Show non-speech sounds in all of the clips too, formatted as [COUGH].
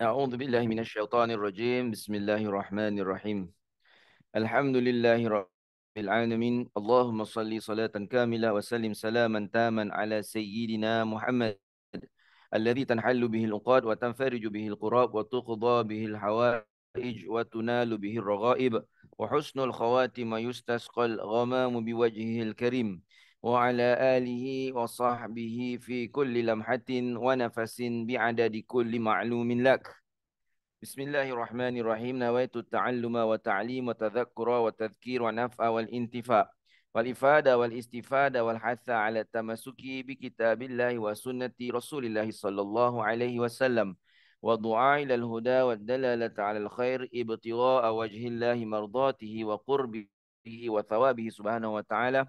أعوذ بالله من الشيطان الرجيم. بسم الله الرحمن الرحيم. الحمد لله رب العالمين. اللهم صل صلاة كاملة وسلم سلاما تاما على سيدنا محمد الذي تنحل به العقاد وتنفرج به القراب وتقضى به الحوائج وتنال به الرغائب. وحسن الخواتم يستسقى الغمام بوجهه الكريم. وعلى آله وصحبه في كل لمحة ونفس بعدد كل معلوم لك. بسم الله الرحمن الرحيم نويت التعلم وتعليم وتذكر وتذكير ونفع والانتفاع والإفادة والاستفادة والحث على التمسك بكتاب الله وسنة رسول الله صلى الله عليه وسلم والدعاء إلى الهدى والدلالة على الخير ابتغاء وجه الله مرضاته وقربه وثوابه سبحانه وتعالى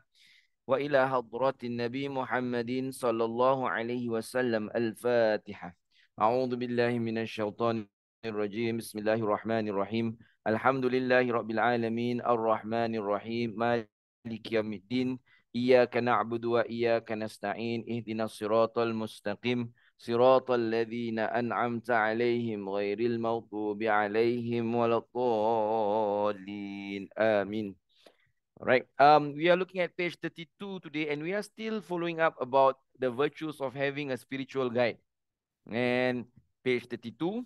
وإلى حضرة النبي محمد صلى الله عليه وسلم. الفاتحة. أعوذ بالله من الشيطان الرجيم. بسم الله الرحمن الرحيم. الحمد لله رب العالمين. الرحمن الرحيم. مالك يوم الدين. إياك نعبد وإياك نستعين. اهدنا الصراط المستقيم. صراط الذين أنعمت عليهم غير المغضوب عليهم ولا الضالين. آمين. Right. Um, we are looking at page 32 today, and we are still following up about the virtues of having a spiritual guide. And page 32,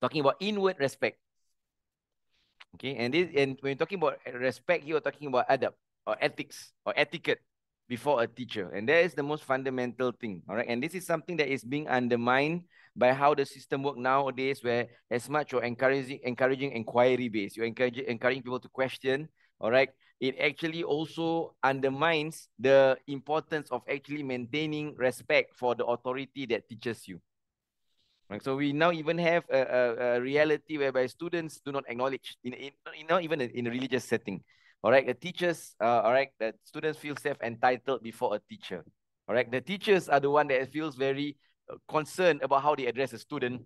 talking about inward respect. Okay, and this and when you're talking about respect, you're talking about adab or ethics or etiquette before a teacher. And that is the most fundamental thing. All right. And this is something that is being undermined by how the system work nowadays, where as much you're encouraging encouraging inquiry based, you're encouraging encouraging people to question. All right it actually also undermines the importance of actually maintaining respect for the authority that teaches you. Right, so we now even have a, a, a reality whereby students do not acknowledge, in, in, not even in a religious setting. All right, the teachers, uh, all right, the students feel self-entitled before a teacher. All right, the teachers are the one that feels very uh, concerned about how they address a student,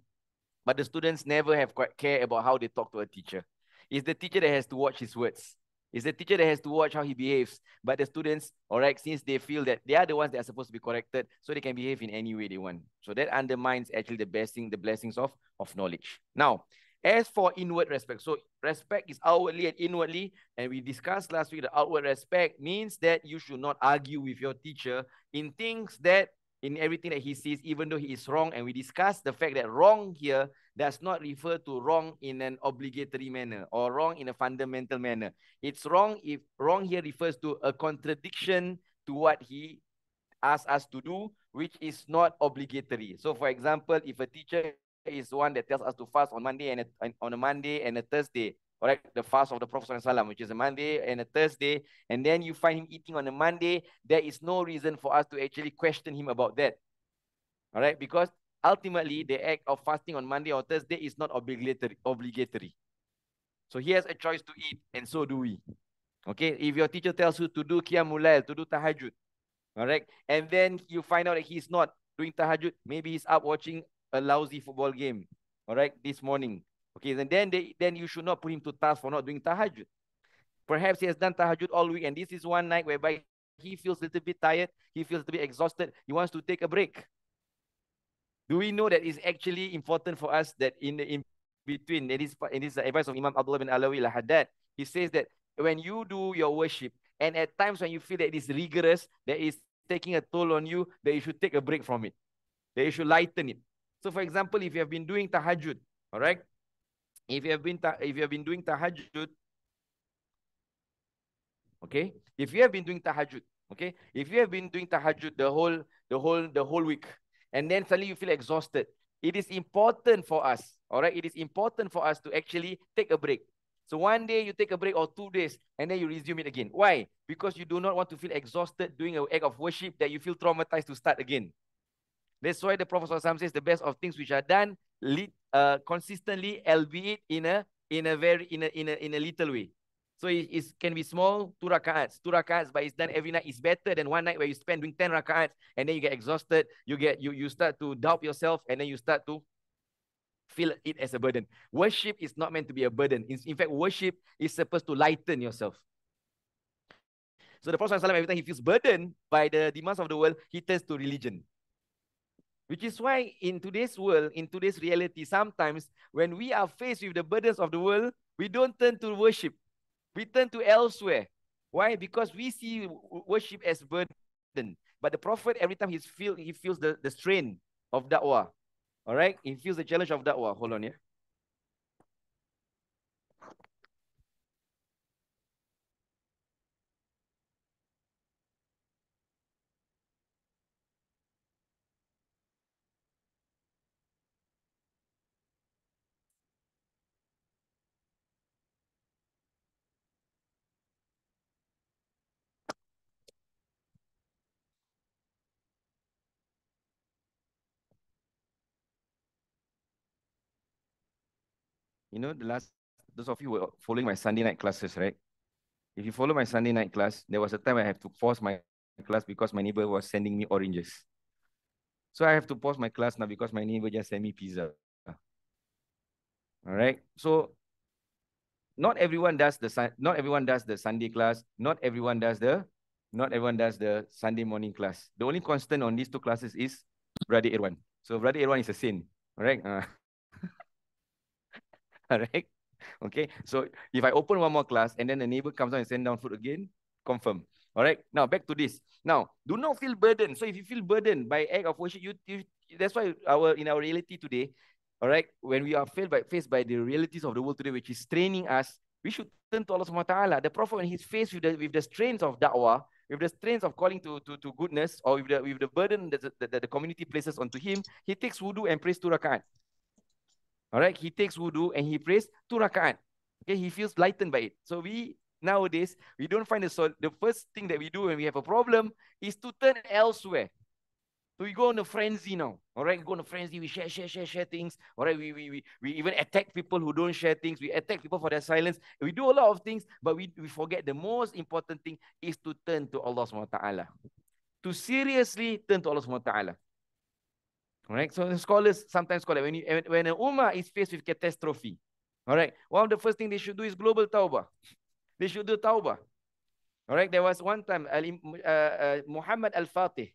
but the students never have quite care about how they talk to a teacher. It's the teacher that has to watch his words. It's the teacher that has to watch how he behaves. But the students, all right, since they feel that they are the ones that are supposed to be corrected, so they can behave in any way they want. So that undermines actually the blessing, the blessings of, of knowledge. Now, as for inward respect, so respect is outwardly and inwardly, and we discussed last week that outward respect means that you should not argue with your teacher in things that in everything that he says, even though he is wrong. And we discussed the fact that wrong here does not refer to wrong in an obligatory manner or wrong in a fundamental manner. It's wrong if wrong here refers to a contradiction to what he asks us to do, which is not obligatory. So, for example, if a teacher is one that tells us to fast on Monday and a, on a Monday and a Thursday, all right, the fast of the Prophet ﷺ, which is a Monday and a Thursday, and then you find him eating on a Monday, there is no reason for us to actually question him about that. All right, because ultimately the act of fasting on Monday or Thursday is not obligatory. obligatory. So he has a choice to eat, and so do we. Okay, if your teacher tells you to do Qiyamul to do Tahajjud, all right, and then you find out that he's not doing Tahajjud, maybe he's up watching a lousy football game, all right, this morning. Okay, and then they, then you should not put him to task for not doing tahajjud. Perhaps he has done tahajjud all week, and this is one night whereby he feels a little bit tired, he feels a little bit exhausted, he wants to take a break. Do we know that it's actually important for us that in the in between, in this, in this advice of Imam Abdullah bin Alawi al-Haddad, he says that when you do your worship, and at times when you feel that it is rigorous, that is taking a toll on you, that you should take a break from it. That you should lighten it. So for example, if you have been doing tahajjud, all right, if you have been if you have been doing tahajjud, okay, if you have been doing tahajjud, okay, if you have been doing tahajjud the whole the whole the whole week, and then suddenly you feel exhausted, it is important for us, all right, it is important for us to actually take a break. So one day you take a break or two days and then you resume it again. Why? Because you do not want to feel exhausted doing an act of worship that you feel traumatized to start again. That's why the Prophet says the best of things which are done lead, uh, consistently, albeit in a in a very in a in a in a little way. So it, it can be small, two rakats, two rakats, but it's done every night. It's better than one night where you spend doing 10 rakats and then you get exhausted. You get you you start to doubt yourself and then you start to feel it as a burden. Worship is not meant to be a burden. In, in fact, worship is supposed to lighten yourself. So the Prophet every time he feels burdened by the demands of the world, he turns to religion. Which is why in today's world, in today's reality, sometimes when we are faced with the burdens of the world, we don't turn to worship. We turn to elsewhere. Why? Because we see worship as burden. But the prophet, every time he's feel, he feels the, the strain of da'wah. All right? He feels the challenge of da'wah. Hold on, yeah. You know, the last, those of you who were following my Sunday night classes, right? If you follow my Sunday night class, there was a time I have to pause my class because my neighbor was sending me oranges. So I have to pause my class now because my neighbor just sent me pizza. All right. So not everyone does the not everyone does the Sunday class. Not everyone does the not everyone does the Sunday morning class. The only constant on these two classes is Brother Irwan. So Brother Irwan is a saint. All right. Uh, [LAUGHS] right? Okay, so if I open one more class and then the neighbor comes down and send down food again, confirm. All right, now back to this. Now, do not feel burdened. So if you feel burdened by act of worship, you, you that's why our in our reality today, all right, when we are faced by, faced by the realities of the world today, which is training us, we should turn to Allah subhanahu wa ta'ala. The Prophet, when he's faced with the, with the strains of da'wah, with the strains of calling to, to, to goodness, or with the, with the burden that the, that the community places onto him, he takes wudu and prays two rakat. All right, he takes wudu and he prays two rakaat. Okay, he feels lightened by it. So we nowadays we don't find the sol- the first thing that we do when we have a problem is to turn elsewhere. So we go on a frenzy now. All right, we go on a frenzy. We share, share, share, share things. All right, we, we, we, we even attack people who don't share things. We attack people for their silence. We do a lot of things, but we, we forget the most important thing is to turn to Allah subhanahu wa ta'ala. To seriously turn to Allah subhanahu wa ta'ala. Right. So scholars sometimes call it when you, when an ummah is faced with catastrophe. All right. One of the first things they should do is global tawbah. They should do tawbah. All right. There was one time uh, uh, Muhammad Al Fatih,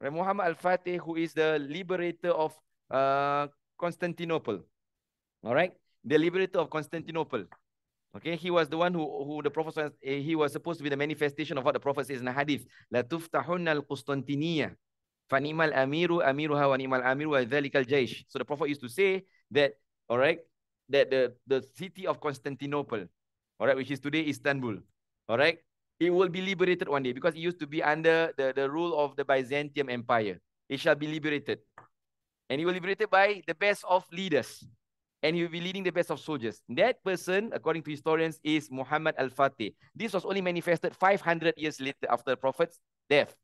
right? Muhammad Al Fatih, who is the liberator of uh, Constantinople. All right. The liberator of Constantinople. Okay, he was the one who, who the Prophet was, he was supposed to be the manifestation of what the Prophet says in the hadith. La tuftahunna al Fanimal amiru amiruha wa nimal amiru wa dhalikal jaysh. So the Prophet used to say that, all right, that the, the city of Constantinople, all right, which is today Istanbul, all right, it will be liberated one day because it used to be under the, the rule of the Byzantium Empire. It shall be liberated. And it will be liberated by the best of leaders. And he will be leading the best of soldiers. That person, according to historians, is Muhammad al-Fatih. This was only manifested 500 years later after the Prophet's death.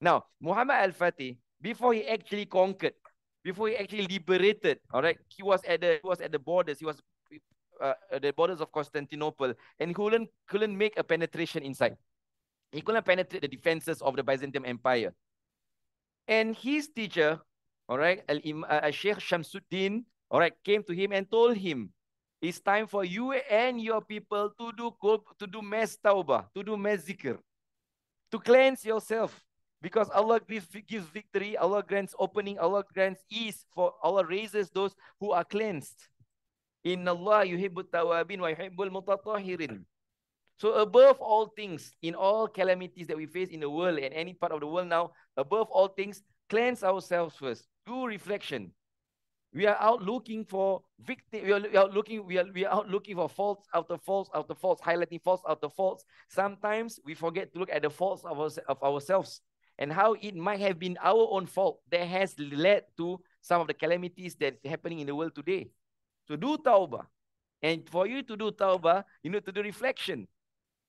Now, Muhammad al-Fatih, before he actually conquered, before he actually liberated, all right, he was at the he was at the borders, he was uh, the borders of Constantinople, and he couldn't couldn't make a penetration inside. He couldn't penetrate the defenses of the Byzantium Empire. And his teacher, all right, Al uh, Sheikh Shamsuddin, all right, came to him and told him, it's time for you and your people to do to do mass tawbah, to do mass zikr, to cleanse yourself. Because Allah gives, gives victory, Allah grants opening, Allah grants ease for Allah raises those who are cleansed. Inna Allah yuhibbut tawabin wa yuhibbul mutatahirin. So above all things, in all calamities that we face in the world and any part of the world now, above all things, cleanse ourselves first. Do reflection. We are out looking for victim. We are, we are looking. We are, we are out looking for faults after faults after faults, highlighting faults after faults. Sometimes we forget to look at the faults of, our, of ourselves and how it might have been our own fault that has led to some of the calamities that's happening in the world today. So do tawbah. And for you to do tawbah, you need to do reflection.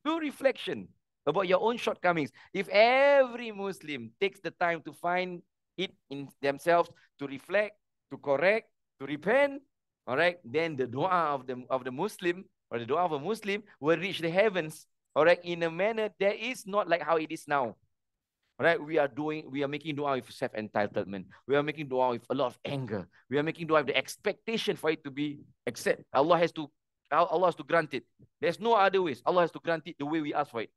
Do reflection about your own shortcomings. If every Muslim takes the time to find it in themselves, to reflect, to correct, to repent, all right, then the dua of the, of the Muslim or the dua of a Muslim will reach the heavens, all right, in a manner that is not like how it is now right? We are doing, we are making dua with self-entitlement. We are making dua with a lot of anger. We are making dua with the expectation for it to be accepted. Allah has to, Allah has to grant it. There's no other ways. Allah has to grant it the way we ask for it.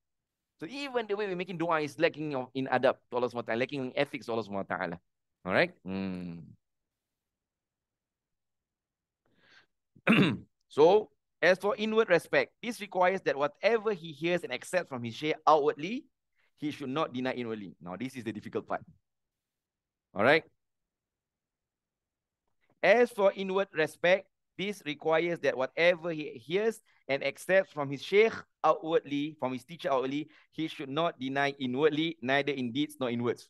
So even the way we're making dua is lacking in adab to Allah subhanahu lacking in ethics to Allah subhanahu wa ta'ala. All right. Mm. [CLEARS THROAT] so, as for inward respect, this requires that whatever he hears and accepts from his sheikh outwardly, he should not deny inwardly. Now, this is the difficult part. All right. As for inward respect, this requires that whatever he hears and accepts from his sheikh outwardly, from his teacher outwardly, he should not deny inwardly, neither in deeds nor in words.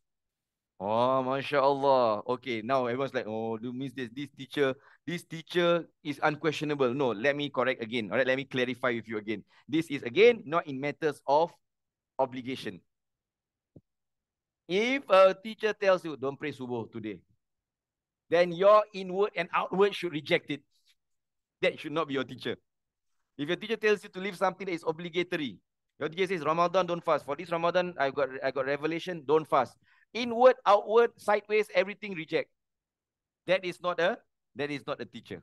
Oh, mashallah. Okay, now everyone's like, oh, do means this this teacher, this teacher is unquestionable. No, let me correct again. All right, let me clarify with you again. This is again not in matters of obligation. If a teacher tells you don't pray subuh today, then your inward and outward should reject it. That should not be your teacher. If your teacher tells you to leave something that is obligatory, your teacher says Ramadan don't fast. For this Ramadan, I got I got revelation, don't fast inward, outward, sideways, everything reject. That is not a that is not a teacher.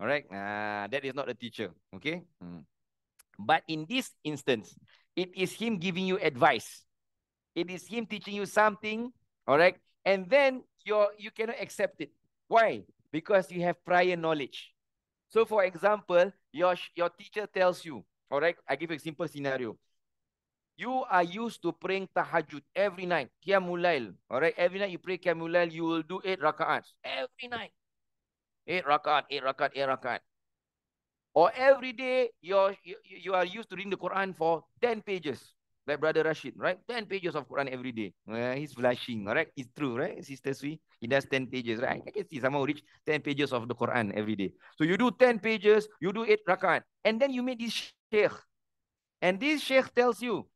All right. Uh, that is not a teacher. Okay. Mm. But in this instance, it is him giving you advice. It is him teaching you something. All right. And then you you cannot accept it. Why? Because you have prior knowledge. So, for example, your your teacher tells you, all right, I give you a simple scenario. You are used to praying tahajud every night. Qiyamulail. Alright, every night you pray Qiyamulail, you will do eight rakats. Every night. Eight rakat, eight rakat, eight rakat. Or every day, you're, you, you are used to reading the Quran for 10 pages. Like Brother Rashid, right? 10 pages of Quran every day. Uh, he's flashing, right? It's true, right? Sister Sui, he does 10 pages, right? I can see someone reach 10 pages of the Quran every day. So you do 10 pages, you do 8 rakat. And then you meet this sheikh. And this sheikh tells you,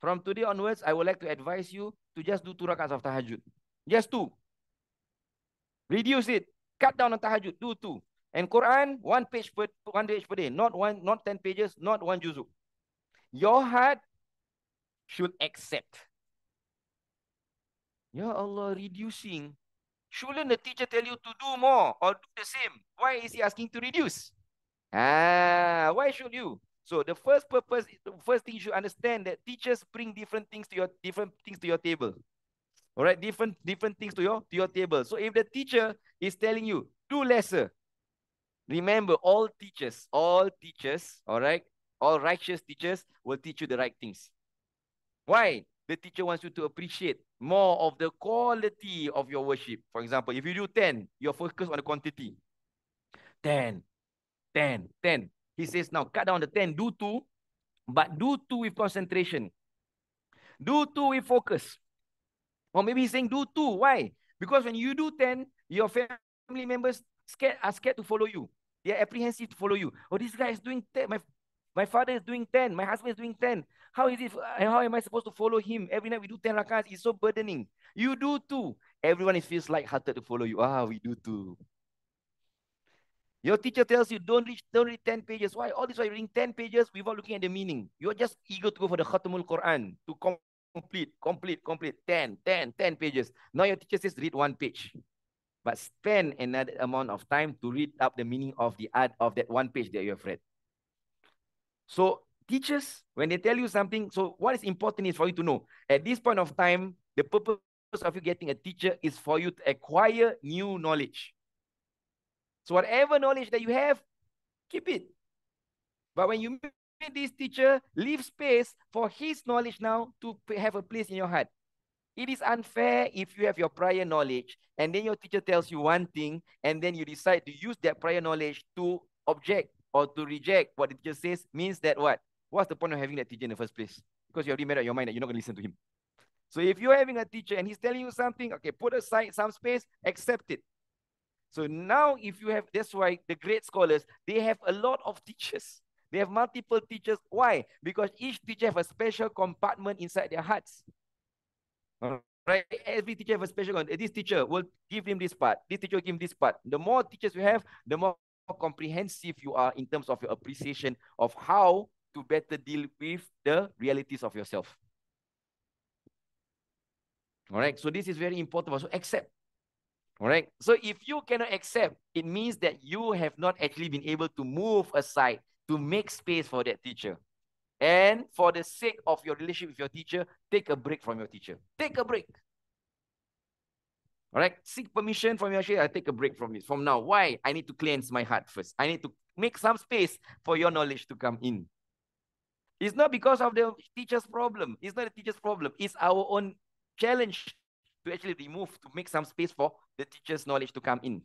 from today onwards, I would like to advise you to just do two rakats of tahajud. Just two. Reduce it. Cut down on tahajud. Do two. And Quran, one page per one page per day. Not one, not 10 pages, not one juzuk. Your heart should accept. Ya Allah, reducing. Shouldn't the teacher tell you to do more or do the same? Why is he asking to reduce? Ah, why should you? So the first purpose, the first thing you should understand that teachers bring different things to your different things to your table. All right, different different things to your to your table. So if the teacher is telling you do lesser, remember all teachers, all teachers, all right, all righteous teachers will teach you the right things. Why? The teacher wants you to appreciate more of the quality of your worship. For example, if you do 10, you're focused on the quantity. 10, 10, 10. He says, now cut down the 10, do two, but do two with concentration. Do two with focus. Or maybe he's saying do two. Why? Because when you do 10, your family members scared, are scared to follow you. They are apprehensive to follow you. Oh, this guy is doing 10. My, my father is doing 10. My husband is doing 10. How is it? How am I supposed to follow him? Every night we do 10 rakats. It's so burdening. You do too. Everyone feels light-hearted to follow you. Ah, we do too. Your teacher tells you don't reach, don't read 10 pages. Why? All this why reading 10 pages without looking at the meaning. You're just eager to go for the Khatamul Quran to complete, complete, complete 10, 10, 10 pages. Now your teacher says read one page. But spend another amount of time to read up the meaning of the art of that one page that you have read. So teachers, when they tell you something, so what is important is for you to know at this point of time, the purpose of you getting a teacher is for you to acquire new knowledge. So whatever knowledge that you have, keep it. But when you meet this teacher, leave space for his knowledge now to have a place in your heart. It is unfair if you have your prior knowledge and then your teacher tells you one thing and then you decide to use that prior knowledge to object or to reject what the teacher says means that what? What's the point of having that teacher in the first place? Because you already made up your mind that you're not going to listen to him. So if you're having a teacher and he's telling you something, okay, put aside some space, accept it. So now if you have, that's why the great scholars, they have a lot of teachers. They have multiple teachers. Why? Because each teacher have a special compartment inside their hearts. Right? Every teacher have a special one. This teacher will give him this part. This teacher will give him this part. The more teachers you have, the more comprehensive you are in terms of your appreciation of how to better deal with the realities of yourself. All right. So this is very important. So accept all right. So if you cannot accept, it means that you have not actually been able to move aside to make space for that teacher. And for the sake of your relationship with your teacher, take a break from your teacher. Take a break. All right. Seek permission from your teacher. I take a break from it. From now. Why? I need to cleanse my heart first. I need to make some space for your knowledge to come in. It's not because of the teacher's problem. It's not the teacher's problem. It's our own challenge to actually remove, to make some space for the teacher's knowledge to come in.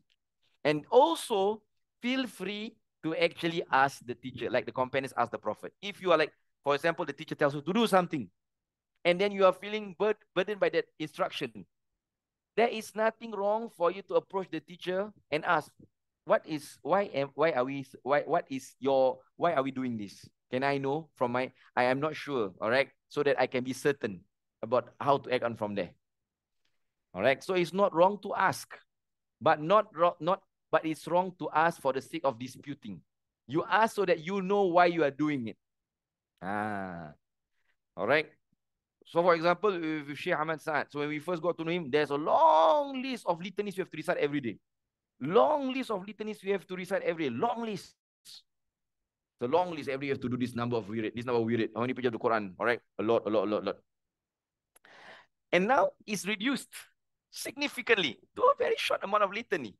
And also feel free to actually ask the teacher, like the companions ask the prophet. If you are like, for example, the teacher tells you to do something, and then you are feeling bur- burdened by that instruction, there is nothing wrong for you to approach the teacher and ask, what is why am why are we why what is your why are we doing this? Can I know from my I am not sure, all right, so that I can be certain about how to act on from there. All right, so it's not wrong to ask, but not not but it's wrong to ask for the sake of disputing. You ask so that you know why you are doing it. Ah, all right. So, for example, with Sheikh Ahmad Sa'ad, so when we first got to know him, there's a long list of litanies we have to recite every day. Long list of litanies we have to recite every day. Long list. The long list every year to do this number of wirid, this number of wirid. How many pages of the Quran? All right, a lot, a lot, a lot, a lot. And now it's reduced significantly to a very short amount of litany.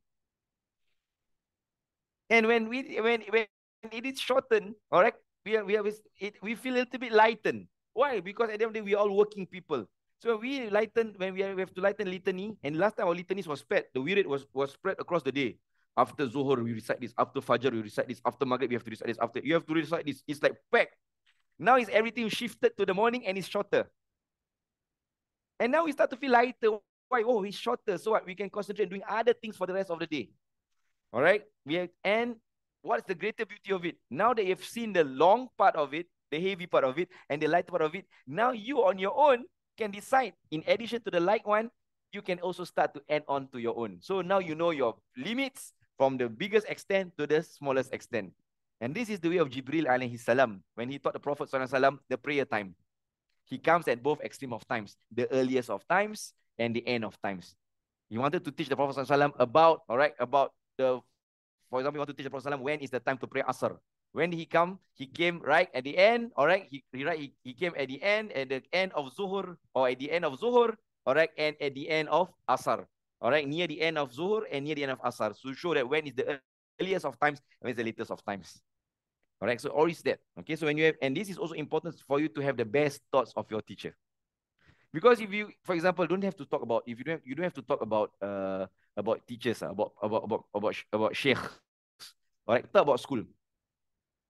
And when we when when it is shortened, all right, we are, we are it, we feel a little bit lightened. Why? Because at the end of the day, we are all working people. So we lighten when we, are, we have to lighten litany, and last time our litanies was spread, the wirid was was spread across the day. After Zuhur, we recite this. After Fajr, we recite this. After Maghrib, we have to recite this. After you have to recite this. It's like packed. Now it's everything shifted to the morning and it's shorter. And now we start to feel lighter. Why? Oh, it's shorter. So what? We can concentrate doing other things for the rest of the day. All right. We have, and what's the greater beauty of it? Now that you've seen the long part of it, the heavy part of it, and the light part of it, now you on your own can decide. In addition to the light one, you can also start to add on to your own. So now you know your limits from the biggest extent to the smallest extent. And this is the way of Jibril alayhi salam when he taught the Prophet sallam the prayer time. He comes at both extreme of times, the earliest of times and the end of times. He wanted to teach the Prophet sallam about, all right, about the, for example, he wanted to teach the Prophet when is the time to pray Asr. When did he come? He came right at the end, all right? He, he, right, he, he came at the end, at the end of Zuhur, or at the end of Zuhur, all right, and at the end of Asr. All right, near the end of Zuhur and near the end of Asr. So show that when is the earliest of times, when is the latest of times. All right, so always that. Okay, so when you have, and this is also important for you to have the best thoughts of your teacher. Because if you, for example, don't have to talk about, if you don't, have, you don't have to talk about, uh, about teachers, uh, about, about, about, about, about sheikh. All right, talk about school.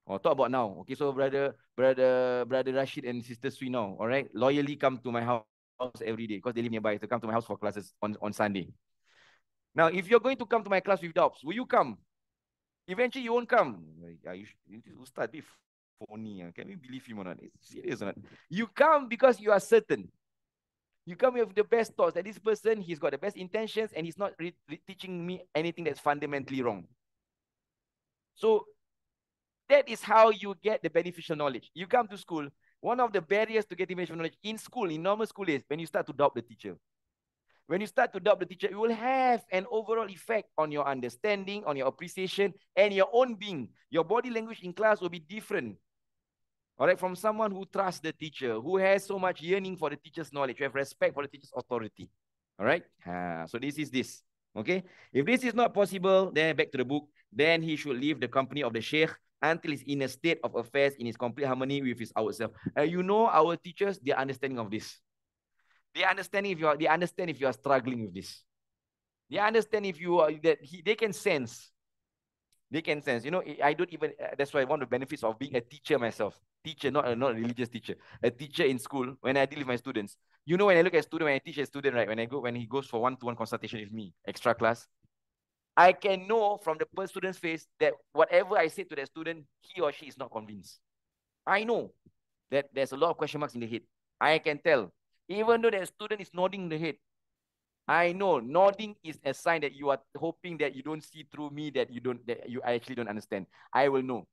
Or talk about now. Okay, so brother, brother, brother Rashid and sister Sui now, all right, loyally come to my house every day because they live nearby to come to my house for classes on, on Sunday. Now, if you're going to come to my class with doubts, will you come? Eventually, you won't come. Yeah, you, you start be phony. Ah. Can we believe him or not? It's serious or not? You come because you are certain. You come with the best thoughts that this person, he's got the best intentions and he's not teaching me anything that's fundamentally wrong. So that is how you get the beneficial knowledge. You come to school, one of the barriers to getting beneficial knowledge in school, in normal school is when you start to doubt the teacher. When you start to doubt the teacher, it will have an overall effect on your understanding, on your appreciation, and your own being. Your body language in class will be different. All right, from someone who trusts the teacher, who has so much yearning for the teacher's knowledge, who have respect for the teacher's authority. All right, uh, so this is this. Okay, if this is not possible, then back to the book. Then he should leave the company of the sheikh until he's in a state of affairs in his complete harmony with his outward self. Uh, you know, our teachers, their understanding of this. They understand if you are, they understand if you are struggling with this. They understand if you are that he, they can sense. They can sense. You know, I don't even. Uh, that's why one of the benefits of being a teacher myself. Teacher, not a not a religious teacher. A teacher in school. When I deal with my students, you know, when I look at student, when I teach a student, right? When I go, when he goes for one-to-one consultation with me, extra class, I can know from the first student's face that whatever I say to the student, he or she is not convinced. I know that there's a lot of question marks in the head. I can tell. Even though the student is nodding the head, I know nodding is a sign that you are hoping that you don't see through me, that you don't, that you actually don't understand. I will know.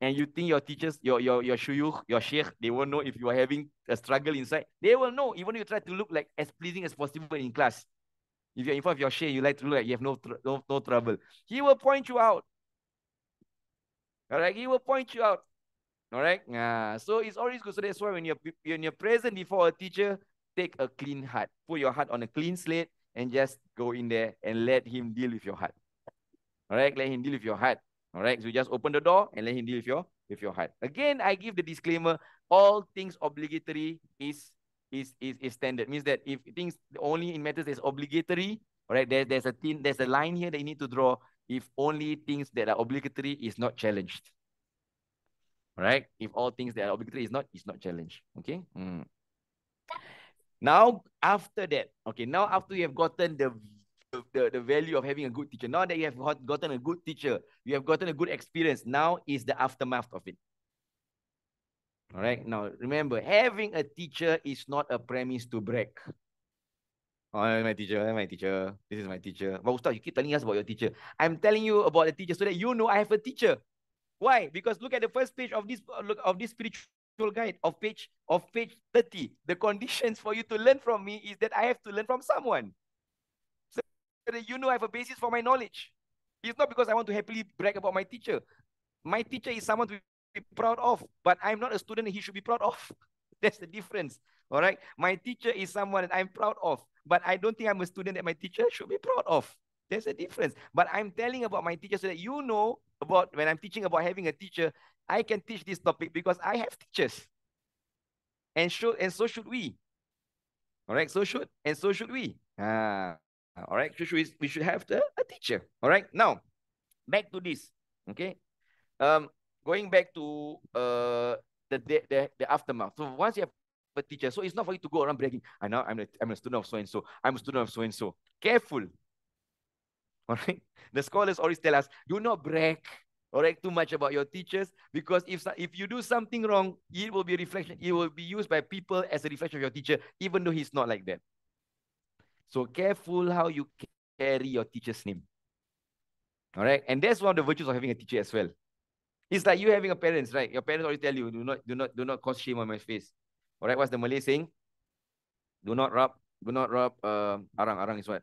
And you think your teachers, your your your shuyukh, your sheikh, they won't know if you are having a struggle inside. They will know, even if you try to look like as pleasing as possible in class. If you're in front of your sheikh, you like to look like you have no, no, no trouble. He will point you out. All right, he will point you out. All right. Uh, so it's always good. So that's why when you're when you're present before a teacher, take a clean heart. Put your heart on a clean slate and just go in there and let him deal with your heart. All right, let him deal with your heart. All right, so you just open the door and let him deal with your with your heart. Again, I give the disclaimer: all things obligatory is is is, is standard. Means that if things only in matters is obligatory, right, there, there's a thing, there's a line here that you need to draw. If only things that are obligatory is not challenged. All right, if all things that are obligatory is not is not challenged. Okay. Mm. Now, after that, okay, now after you have gotten the, the, the value of having a good teacher, now that you have got gotten a good teacher, you have gotten a good experience, now is the aftermath of it. All right, now remember, having a teacher is not a premise to brag. Oh, my teacher, my teacher, this is my teacher. But Ustaz, you keep telling us about your teacher. I'm telling you about the teacher so that you know I have a teacher. Why? Because look at the first page of this uh, look of this spiritual guide of page of page 30 the conditions for you to learn from me is that i have to learn from someone so that you know i have a basis for my knowledge it's not because i want to happily brag about my teacher my teacher is someone to be proud of but i'm not a student he should be proud of [LAUGHS] that's the difference all right my teacher is someone that i'm proud of but i don't think i'm a student that my teacher should be proud of there's a difference but i'm telling about my teacher so that you know about when i'm teaching about having a teacher I can teach this topic because I have teachers. And should and so should we. All right, so should and so should we. Ah, all right, so should we, we should have the, a teacher. All right, now back to this. Okay, um, going back to uh the the the, aftermath. So once you have a teacher, so it's not for you to go around bragging. I know I'm a, I'm a student of so and so. I'm a student of so and so. Careful. [LAUGHS] All right, the scholars always tell us, do not brag all right, too much about your teachers because if if you do something wrong, it will be a reflection. It will be used by people as a reflection of your teacher, even though he's not like that. So careful how you carry your teacher's name. All right, and that's one of the virtues of having a teacher as well. It's like you having a parents, right? Your parents always tell you, do not, do not, do not cause shame on my face. All right, what's the Malay saying? Do not rub, do not rub. Uh, arang, arang is what?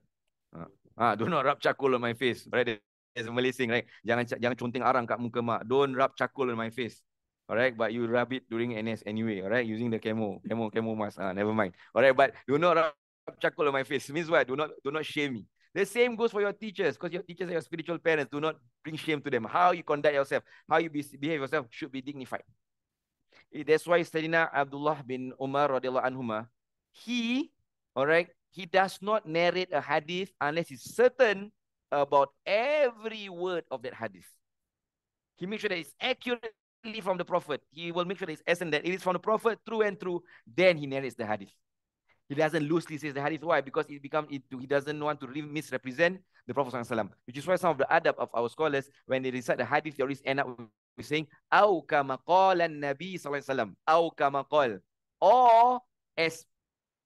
Uh, ah, do not rub charcoal on my face. Right? as a Malay saying, right? Jangan jangan conteng arang kat muka mak. Don't rub charcoal on my face. Alright, but you rub it during NS anyway, alright, using the camo, camo, camo mask. Ah, never mind. Alright, but do not rub charcoal on my face. Means what? Do not do not shame me. The same goes for your teachers, because your teachers are your spiritual parents. Do not bring shame to them. How you conduct yourself, how you behave yourself should be dignified. Eh, that's why Sayyidina Abdullah bin Umar anhuma, he, alright, he does not narrate a hadith unless he's certain about every word of that hadith. He makes sure that it's accurately from the Prophet. He will make sure that it's essence that it is from the Prophet through and through. Then he narrates the hadith. He doesn't loosely say the hadith. Why? Because it becomes it, he doesn't want to misrepresent the Prophet Which is why some of the adab of our scholars, when they recite the hadith, they always end up with saying, "Au kama qala Nabi Wasallam." Au kama qal. Or as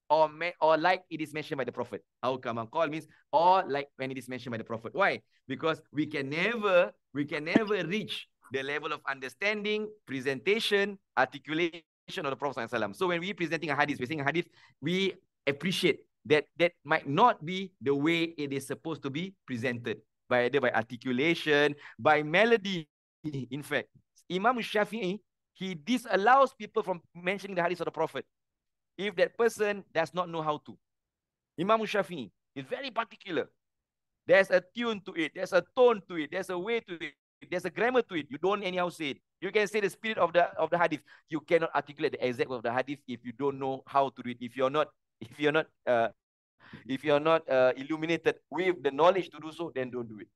or, or like it is mentioned by the Prophet. How come call means or like when it is mentioned by the Prophet. Why? Because we can never, we can never reach the level of understanding, presentation, articulation of the Prophet. So when we're presenting a hadith, we're saying a hadith, we appreciate that that might not be the way it is supposed to be presented by either by articulation, by melody. In fact, Imam Shafi'i, he disallows people from mentioning the hadith of the Prophet if that person does not know how to. Imam Shafi'i is very particular. There's a tune to it. There's a tone to it. There's a way to it. There's a grammar to it. You don't anyhow say it. You can say the spirit of the of the hadith. You cannot articulate the exact of the hadith if you don't know how to read. If you're not, if you're not, uh, if you're not uh, illuminated with the knowledge to do so, then don't do it.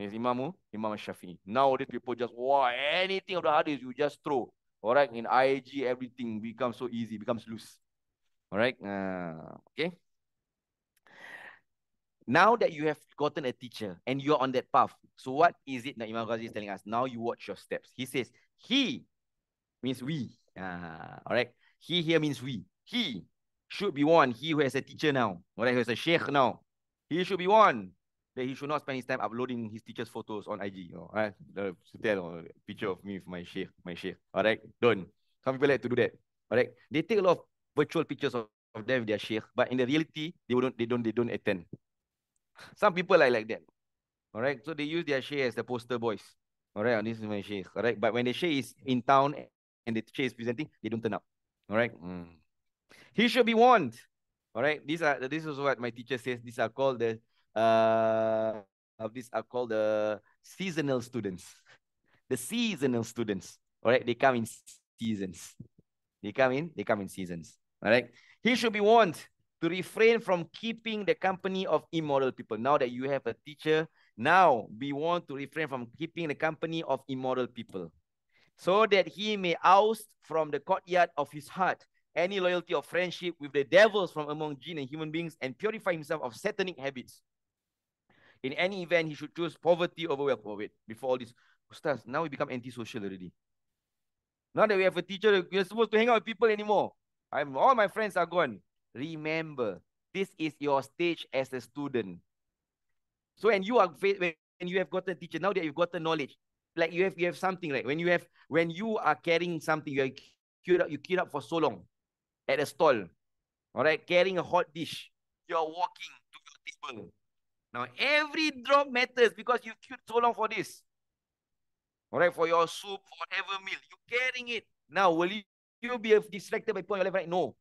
It's Imam Imam Shafi'i. Nowadays people just wow anything of the hadith you just throw. All right, in IG, everything becomes so easy, becomes loose. All right, uh, okay. Now that you have gotten a teacher and you're on that path, so what is it that Imam Ghazali is telling us? Now you watch your steps. He says, he means we. Uh, all right, he here means we. He should be one. He who has a teacher now, right, who has a sheikh now. He should be one that he should not spend his time uploading his teacher's photos on IG. You know, right? Tell or picture of me with my sheikh, my sheikh. All right, don't. Some people like to do that. All right, they take a lot of virtual pictures of, of them their sheikh, but in the reality, they don't, they don't, they don't attend. Some people are like that. All right, so they use their sheikh as the poster boys. All right, this is my sheikh. All right, but when the sheikh is in town and the sheikh is presenting, they don't turn up. All right. Mm. He should be warned. All right. These are this is what my teacher says. These are called the uh of these are called the seasonal students. The seasonal students. All right. They come in seasons. They come in, they come in seasons. All right. He should be warned to refrain from keeping the company of immoral people. Now that you have a teacher, now be warned to refrain from keeping the company of immoral people, so that he may oust from the courtyard of his heart any loyalty or friendship with the devils from among jinn and human beings and purify himself of satanic habits. In any event, he should choose poverty over wealth. Oh, wait, before all this, Ustaz, now we become antisocial already. Now that we have a teacher, we're supposed to hang out with people anymore. I'm all my friends are gone. Remember, this is your stage as a student. So when you are when you have got a teacher, now that you've got the knowledge, like you have you have something like when you have when you are carrying something, you are queued up, you queued up for so long at a stall, all right, carrying a hot dish. You're walking to your table. Now every drop matters because you queued so long for this. All right, for your soup, for whatever meal, you're carrying it. Now, will you, you be distracted by on your left, right? No.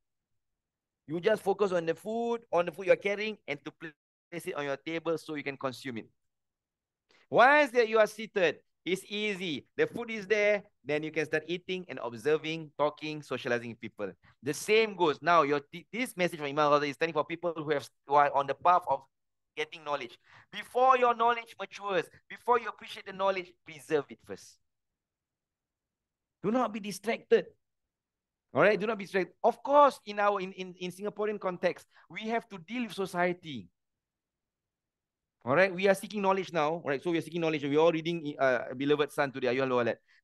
You just focus on the food, on the food you're carrying, and to place it on your table so you can consume it. Once that you are seated, it's easy. The food is there, then you can start eating and observing, talking, socializing people. The same goes. Now, your this message from Imam Ghazali is standing for people who have who are on the path of getting knowledge. Before your knowledge matures, before you appreciate the knowledge, preserve it first. Do not be distracted. All right, do not be distracted. Of course, in our in, in, in Singaporean context, we have to deal with society. All right, we are seeking knowledge now. All right, so we are seeking knowledge. We're all reading uh, Beloved Son today.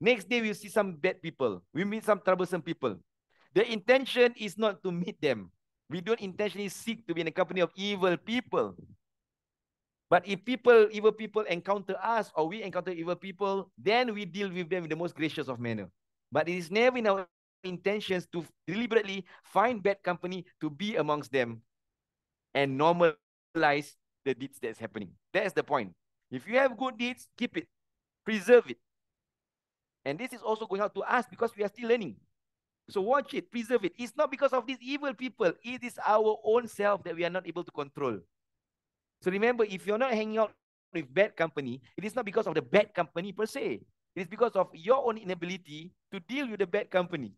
Next day, we'll see some bad people. We meet some troublesome people. The intention is not to meet them. We don't intentionally seek to be in the company of evil people. But if people, evil people encounter us or we encounter evil people, then we deal with them in the most gracious of manner. But it is never in our intentions to deliberately find bad company to be amongst them and normalize the deeds that's happening. That's the point. If you have good deeds, keep it, preserve it. And this is also going out to us because we are still learning. So watch it, preserve it. It's not because of these evil people. It is our own self that we are not able to control. So remember, if you're not hanging out with bad company, it is not because of the bad company per se. It is because of your own inability to deal with the bad company.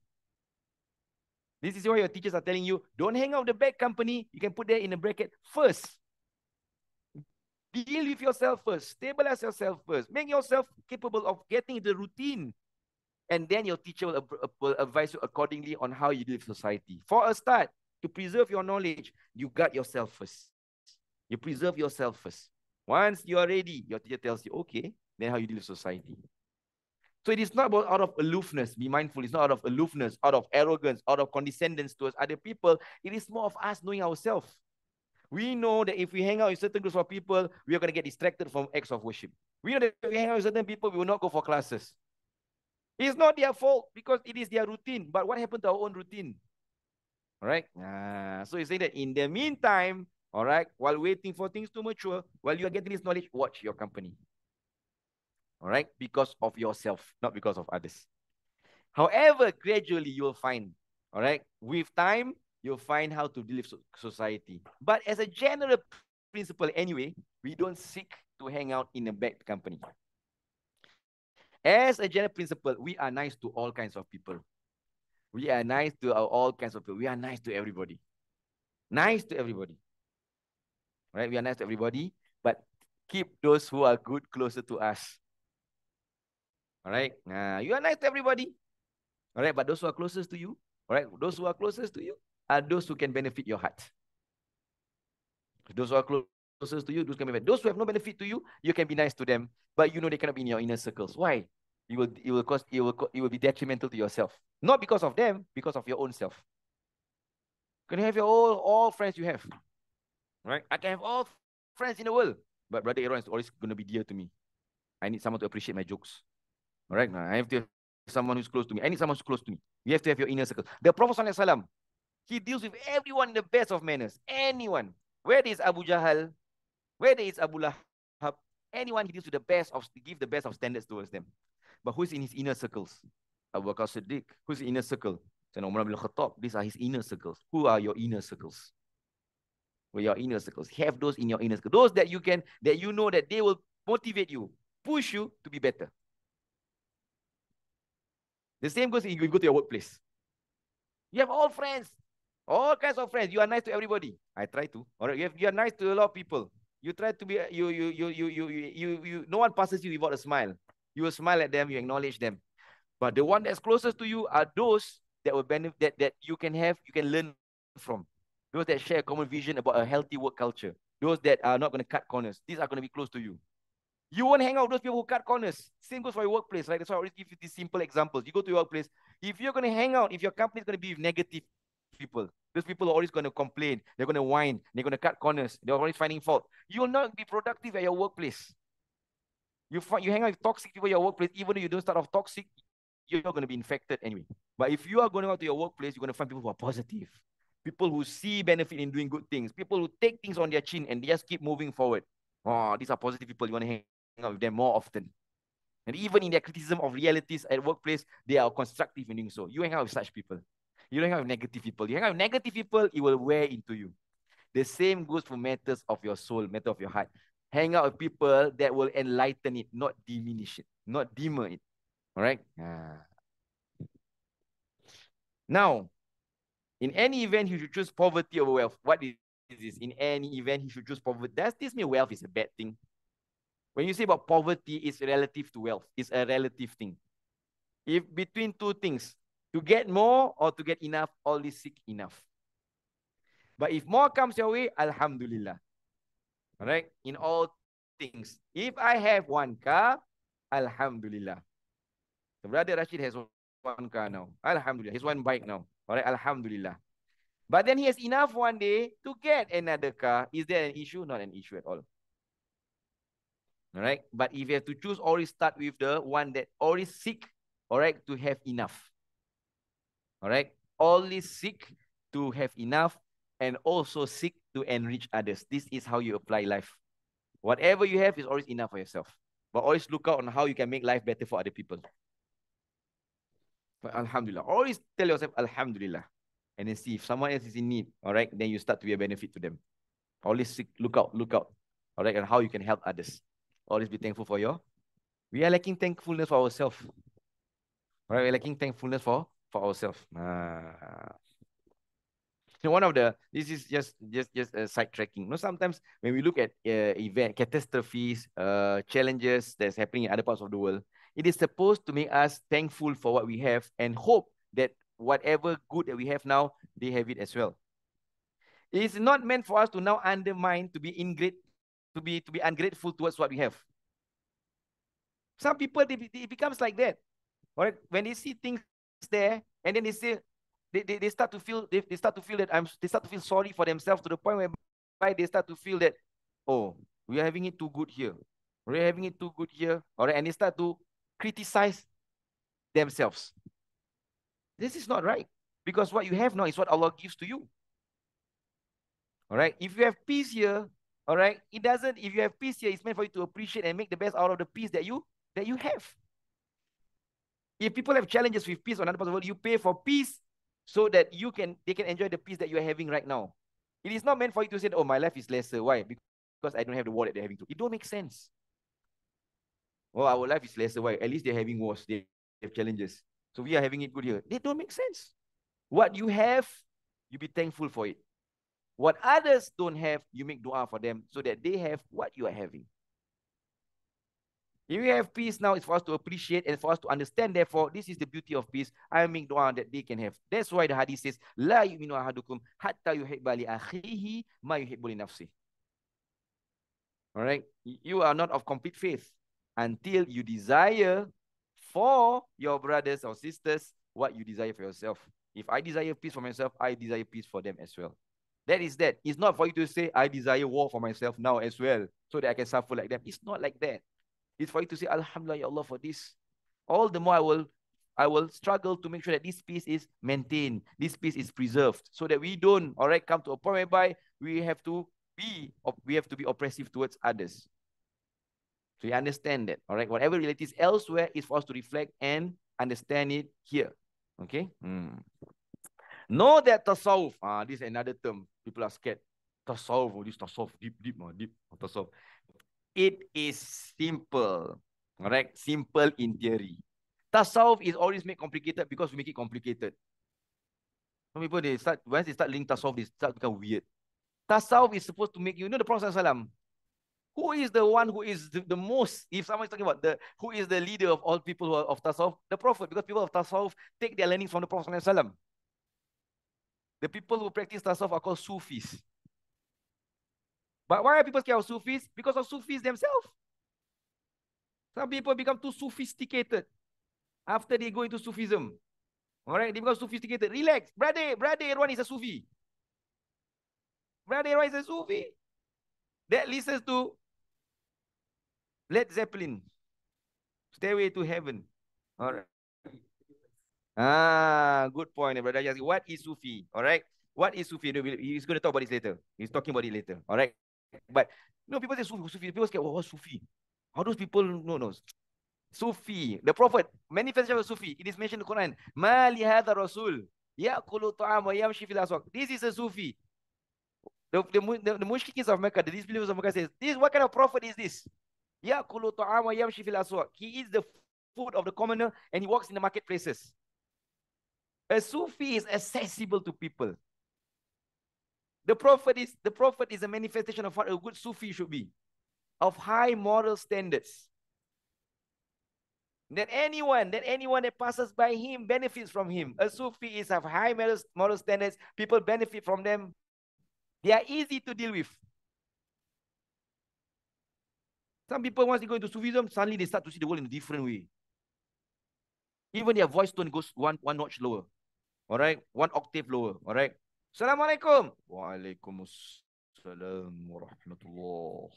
This is why your teachers are telling you, don't hang out the bad company. You can put that in a bracket first. Deal with yourself first. Stabilize yourself first. Make yourself capable of getting the routine. And then your teacher will, will advise you accordingly on how you deal with society. For a start, to preserve your knowledge, you guard yourself first. You preserve yourself first. Once you are ready, your teacher tells you, okay, then how you deal with society. So it is not about out of aloofness, be mindful. It's not out of aloofness, out of arrogance, out of condescendence towards other people. It is more of us knowing ourselves. We know that if we hang out with certain groups of people, we are going to get distracted from acts of worship. We know that if we hang out with certain people, we will not go for classes. It's not their fault because it is their routine. But what happened to our own routine? All right. Uh, so you say that in the meantime, all right. While waiting for things to mature, while you are getting this knowledge, watch your company. All right. Because of yourself, not because of others. However, gradually you will find, all right, with time, you'll find how to deal with society. But as a general principle, anyway, we don't seek to hang out in a bad company. As a general principle, we are nice to all kinds of people. We are nice to all kinds of people. We are nice to everybody. Nice to everybody right? We are nice to everybody, but keep those who are good closer to us. All right. Uh, you are nice to everybody. All right. But those who are closest to you, all right, those who are closest to you are those who can benefit your heart. Those who are closest to you, those can benefit. Those who have no benefit to you, you can be nice to them, but you know they cannot be in your inner circles. Why? You will, it will cause, it will, it will be detrimental to yourself. Not because of them, because of your own self. Can you have your all, all friends you have? Right? I can have all friends in the world, but brother Aaron is always going to be dear to me. I need someone to appreciate my jokes. All right? Now, I have to have someone who's close to me. I need someone who's close to me. You have to have your inner circle. The Prophet Sallallahu he deals with everyone in the best of manners. Anyone. Whether it's Abu Jahal, whether it's Abu Lahab, anyone he deals with the best of, give the best of standards towards them. But who's in his inner circles? Abu Bakr Siddiq. Who's in inner circle? Sayyidina Umar bin Khattab, these are his inner circles. Who are your inner circles? Well, your inner circles. Have those in your inner circles. Those that you can, that you know that they will motivate you, push you to be better. The same goes if you go to your workplace. You have all friends, all kinds of friends. You are nice to everybody. I try to. All right. You, have, you are nice to a lot of people. You try to be you you you you you you you, no one passes you without a smile. You will smile at them, you acknowledge them. But the one that's closest to you are those that will benefit that, that you can have, you can learn from. Those that share a common vision about a healthy work culture. Those that are not going to cut corners. These are going to be close to you. You won't hang out with those people who cut corners. Same goes for your workplace, right? That's why I always give you these simple examples. You go to your workplace. If you're going to hang out, if your company is going to be with negative people, those people are always going to complain. They're going to whine. They're going to cut corners. They're always finding fault. You will not be productive at your workplace. You find you hang out with toxic people at your workplace, even though you don't start off toxic, you're not going to be infected anyway. But if you are going out to your workplace, you're going to find people who are positive, people who see benefit in doing good things, people who take things on their chin and they just keep moving forward. Oh, these are positive people. You want to hang out with them more often. And even in their criticism of realities at workplace, they are constructive in doing so. You hang out with such people. You don't hang out with negative people. You hang out with negative people, it will wear into you. The same goes for matters of your soul, matter of your heart. Hang out with people that will enlighten it, not diminish it, not dimmer it. All right. Ah. Now, in any event, you should choose poverty over wealth. What is this? In any event, he should choose poverty. Does this mean wealth is a bad thing? When you say about poverty, it's relative to wealth. It's a relative thing. If between two things, to get more or to get enough, always seek enough. But if more comes your way, Alhamdulillah. All right? In all things. If I have one car, Alhamdulillah. The brother Rashid has one car now. Alhamdulillah. He has one bike now. All right, Alhamdulillah. But then he has enough one day to get another car. Is there an issue? Not an issue at all. All right. But if you have to choose, always start with the one that always seek, all right, to have enough. All right. Always seek to have enough and also seek to enrich others. This is how you apply life. Whatever you have is always enough for yourself. But always look out on how you can make life better for other people. But Alhamdulillah. Always tell yourself Alhamdulillah. And then see if someone else is in need, all right, then you start to be a benefit to them. Always seek, look out, look out, all right, and how you can help others. Always be thankful for your. We are lacking thankfulness for ourselves. Right, we're lacking thankfulness for, for ourselves. Ah. One of the this is just just just a side tracking. You know, sometimes when we look at uh, event catastrophes, uh, challenges that's happening in other parts of the world, it is supposed to make us thankful for what we have and hope that whatever good that we have now, they have it as well. It is not meant for us to now undermine, to be ingrat, to be to be ungrateful towards what we have. Some people they, it becomes like that. Right? When they see things there and then they say they, they, they start to feel they, they start to feel that I'm they start to feel sorry for themselves to the point where they start to feel that oh we are having it too good here. We're having it too good here. All right, and they start to criticize themselves. This is not right because what you have now is what Allah gives to you. All right. If you have peace here, all right, it doesn't. If you have peace here, it's meant for you to appreciate and make the best out of the peace that you that you have. If people have challenges with peace on other parts of the world, you pay for peace so that you can they can enjoy the peace that you are having right now. It is not meant for you to say, "Oh, my life is lesser." Why? Because I don't have the war that they're having to. It don't make sense. Well, our life is lesser. Why? At least they're having wars. They have challenges. So we are having it good here. They don't make sense. What you have, you be thankful for it. What others don't have, you make dua for them so that they have what you are having. If we have peace now, it's for us to appreciate and for us to understand. Therefore, this is the beauty of peace. I make dua that they can have. That's why the hadith says, La yu'minu ahadukum hatta yuhibba li akhihi ma yuhibbu nafsi. All right? You are not of complete faith until you desire for your brothers or sisters what you desire for yourself. If I desire peace for myself, I desire peace for them as well. That is that. It's not for you to say, I desire war for myself now as well, so that I can suffer like them. It's not like that. It's for you to say, Alhamdulillah, ya Allah, for this. All the more I will I will struggle to make sure that this peace is maintained, this peace is preserved, so that we don't, all right, come to a point whereby we have to be, we have to be oppressive towards others. So you understand that, all right? Whatever realities elsewhere is for us to reflect and understand it here. Okay? Hmm. Know that tasawwuf, ah, this is another term. People are scared. Tasawwuf, oh, this tasawwuf, deep, deep, oh, deep, oh, tasawwuf. It is simple, correct? Simple in theory. Tasawwuf is always made complicated because we make it complicated. Some people, they start, once they start linking tasawwuf, they start become weird. Tasawwuf is supposed to make you, you know the Prophet Sallam, who is the one who is the, the most, if someone is talking about the, who is the leader of all people who are of Tasawwuf? The Prophet, because people of Tasawwuf take their learnings from the Prophet Sallam. The people who practice tasawwuf are called Sufis. But why are people scared of Sufis? Because of Sufis themselves. Some people become too sophisticated after they go into Sufism. All right, they become sophisticated. Relax, brother, brother, everyone is a Sufi. Brother, everyone is a Sufi. That listens to Led Zeppelin. Stairway to Heaven. All right. Ah, good point, brother. What is Sufi? All right. What is Sufi? He's going to talk about this later. He's talking about it later. All right. But no, people say Sufi. Sufi. People say, oh, what's Sufi? How those people no no? Sufi. The Prophet manifestation of Sufi. It is mentioned in the Quran. Ma li Rasul. Ya'kulu ta'am wa yamshi fil aswaq. This is a Sufi. The, the, the, the mushrikins of Mecca, the disbelievers of Mecca says, this what kind of prophet is this? Ya'kulu ta'am wa yamshi fil aswaq. He eats the food of the commoner and he walks in the marketplaces. A Sufi is accessible to people. The prophet is the prophet is a manifestation of what a good Sufi should be, of high moral standards. That anyone, that anyone that passes by him benefits from him. A Sufi is of high moral, standards. People benefit from them. They are easy to deal with. Some people, once they go into Sufism, suddenly they start to see the world in a different way. Even their voice tone goes one, one notch lower. All right. One octave lower. All right. Assalamualaikum. Waalaikumsalam warahmatullah.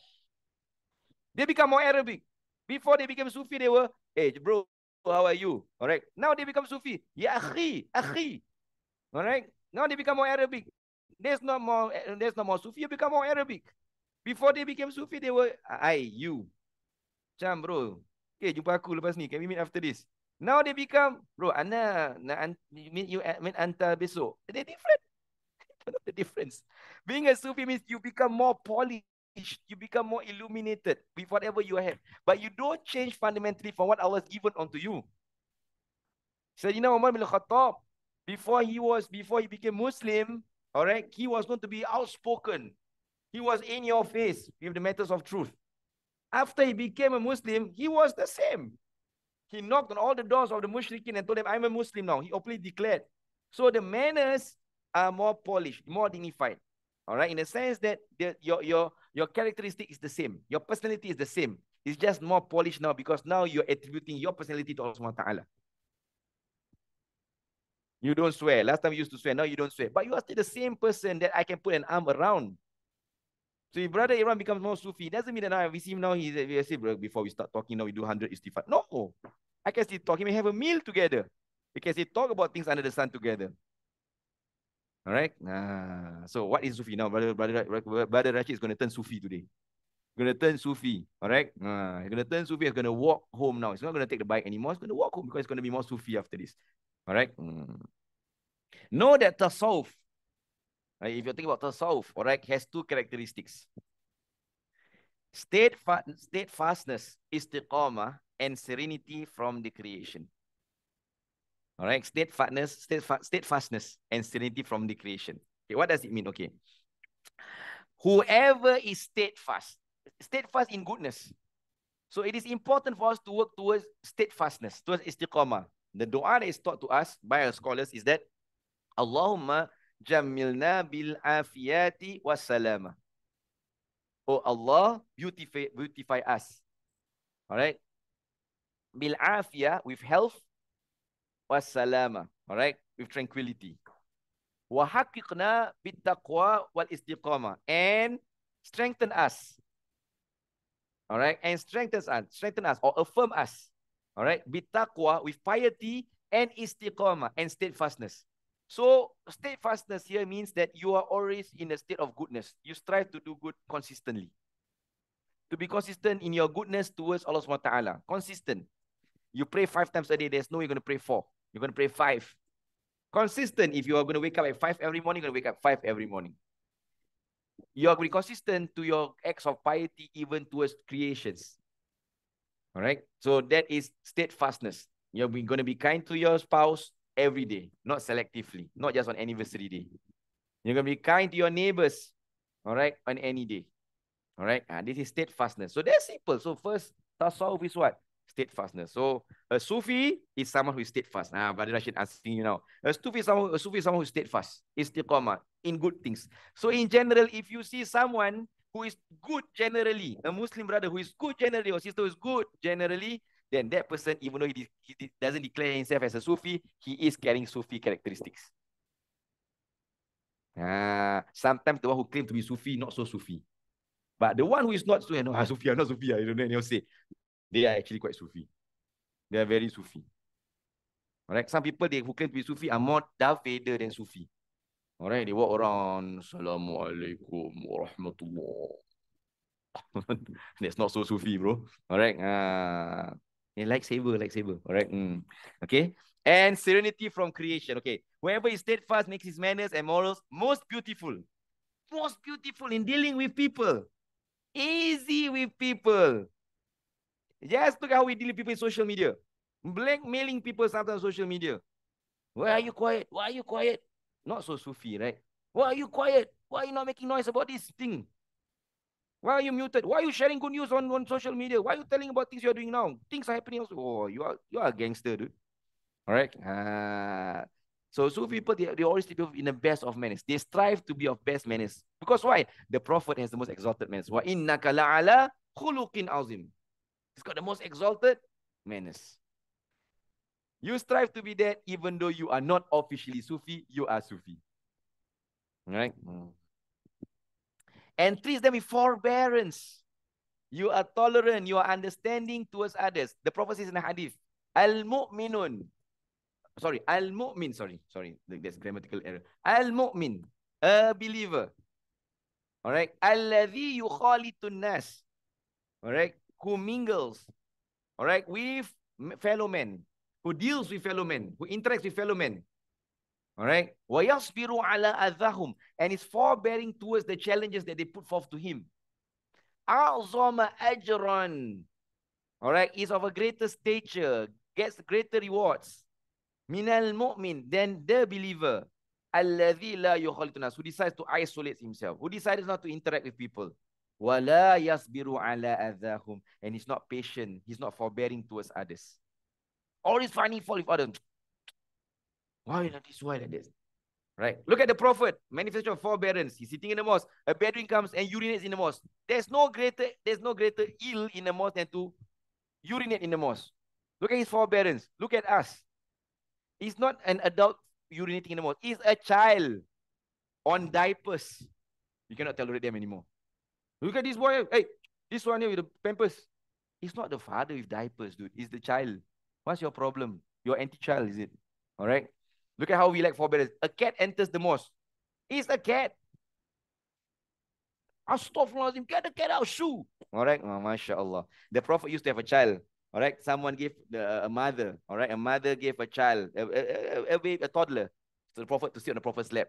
They become more Arabic. Before they became Sufi, they were, hey, bro, how are you? All right. Now they become Sufi. Ya akhi, akhi. All right. Now they become more Arabic. There's no more, there's no more Sufi. You become more Arabic. Before they became Sufi, they were, I, you. Macam, bro. Okay, jumpa aku lepas ni. Can we meet after this? Now they become, bro, Anna, na, you mean you mean anta besok. They're different. [LAUGHS] the difference. Being a Sufi means you become more polished, you become more illuminated with whatever you have. But you don't change fundamentally from what Allah has given unto you. Sayyidina Umar bin Khattab, before he was, before he became Muslim, all right, he was going to be outspoken. He was in your face with the matters of truth. After he became a Muslim, he was the same. He knocked on all the doors of the mushrikin and told them, I'm a Muslim now. He openly declared. So the manners are more polished, more dignified. All right, in the sense that the, your, your, your characteristic is the same. Your personality is the same. It's just more polished now because now you're attributing your personality to Allah Ta'ala. You don't swear. Last time you used to swear. Now you don't swear. But you are still the same person that I can put an arm around. So if brother Iran becomes more Sufi, doesn't mean that now we see him now, he's, we say, before we start talking, now we do 100 istighfar. No. I can still talk. We have a meal together. We can still talk about things under the sun together. All right. Uh, so what is Sufi now? Brother, brother, brother Rashid is going to turn Sufi today. Going to turn Sufi. All right. Uh, he's going to turn Sufi. He's going to walk home now. He's not going to take the bike anymore. He's going to walk home because he's going to be more Sufi after this. All right. Mm. Know that tasawwuf Right? If you think about tasawwuf, all right, has two characteristics. Steadfa steadfastness, istiqamah, and serenity from the creation. All right, steadfastness, steadfa steadfastness, and serenity from the creation. Okay, what does it mean? Okay. Whoever is steadfast, steadfast in goodness. So it is important for us to work towards steadfastness, towards istiqamah. The dua that is taught to us by our scholars is that Allahumma jamilna bil afiyati wassalama. Oh Allah, beautify, beautify us. All right. Bil afiyah, with health, wassalama. All right. With tranquility. Wa haqiqna bit taqwa wal istiqamah. And strengthen us. All right. And strengthen us. Strengthen us or affirm us. All right. Bit taqwa with piety and istiqamah and steadfastness. So steadfastness here means that you are always in a state of goodness. You strive to do good consistently. To be consistent in your goodness towards Allah SWT. Consistent. You pray five times a day. There's no you're going to pray four. You're going to pray five. Consistent. If you are going to wake up at 5 every morning, you're going to wake up 5 every morning. You are going consistent to your acts of piety even towards creations. All right. So that is steadfastness. You're going to be kind to your spouse every day, not selectively, not just on anniversary day. You're going to be kind to your neighbors, all right, on any day. All right. Uh, this is steadfastness. So that's simple. So first, tasawwuf is what? Steadfastness. So a Sufi is someone who is steadfast. Ah, Brother Rashid asking you now. A Sufi is someone, a Sufi is someone who is steadfast, istiqamah, in good things. So in general, if you see someone who is good generally, a Muslim brother who is good generally, or sister who is good generally, then that person, even though he, he doesn't declare himself as a Sufi, he is carrying Sufi characteristics. Ah, sometimes the one who claim to be Sufi, not so Sufi. But the one who is not Sufi, no, ah, [LAUGHS] Sufi, I'm not Sufi, I don't know say. They are actually quite Sufi. They are very Sufi. Alright, some people they who claim to be Sufi are more Darth Vader than Sufi. Alright, they walk around, Assalamualaikum warahmatullah. [LAUGHS] That's not so Sufi, bro. Alright, uh, yeah, like saber, like saber. Alright, mm. okay. And serenity from creation. Okay, whoever is steadfast makes his manners and morals most beautiful. Most beautiful in dealing with people. Easy with people. Just look how we deal with people in social media. Blackmailing people sometimes on social media. Why are you quiet? Why are you quiet? Not so Sufi, right? Why are you quiet? Why are you not making noise about this thing? Why are you muted? Why are you sharing good news on, on social media? Why are you telling about things you're doing now? Things are happening also. Oh, you are you are a gangster, dude. All right. Uh, so Sufi people, they, they always live in the best of manners. They strive to be of best manners. Because why? The Prophet has the most exalted manners. Wa innaka la'ala khuluqin azim. He's got the most exalted manners. You strive to be that even though you are not officially Sufi, you are Sufi. All right? Mm. And treat them with forbearance. You are tolerant, you are understanding towards others. The Prophet says in the hadith, Al-mu'minun. Sorry, Al-mu'min, sorry, sorry, that's grammatical error. Al-mu'min, a believer. All right. Alladhi yukhalitun nas. All right who mingles, all right, with fellow men, who deals with fellow men, who interacts with fellow men. All right. وَيَصْبِرُ عَلَىٰ أَذَاهُمْ And is forbearing towards the challenges that they put forth to him. أَعْظَمَ أَجْرًا All right. Is of a greater stature, gets greater rewards. Minal mu'min, then the believer. الَّذِي لَا يُخَلِطُ Who decides to isolate himself. Who decides not to interact with people. Wala yasbiru ala adahum. And he's not patient. He's not forbearing towards others. Always finding fault with others. Why like this? Why like this? Right? Look at the prophet. Manifestation of forbearance. He's sitting in the mosque. A Bedouin comes and urinates in the mosque. There's no greater, there's no greater ill in the mosque than to urinate in the mosque. Look at his forbearance. Look at us. He's not an adult urinating in the mosque. He's a child on diapers. You cannot tolerate them anymore. Look at this boy. Hey, this one here with the pampers. It's not the father with diapers, dude. It's the child. What's your problem? Your anti-child, is it? All right. Look at how we like forbearance. A cat enters the mosque. It's a cat. Astaghfirullahaladzim. Get the cat out. Shoo. All right. Oh, MashaAllah. The Prophet used to have a child. All right. Someone gave the, a mother. All right. A mother gave a child, a, a, a, a, a toddler, to the Prophet to sit on the Prophet's lap.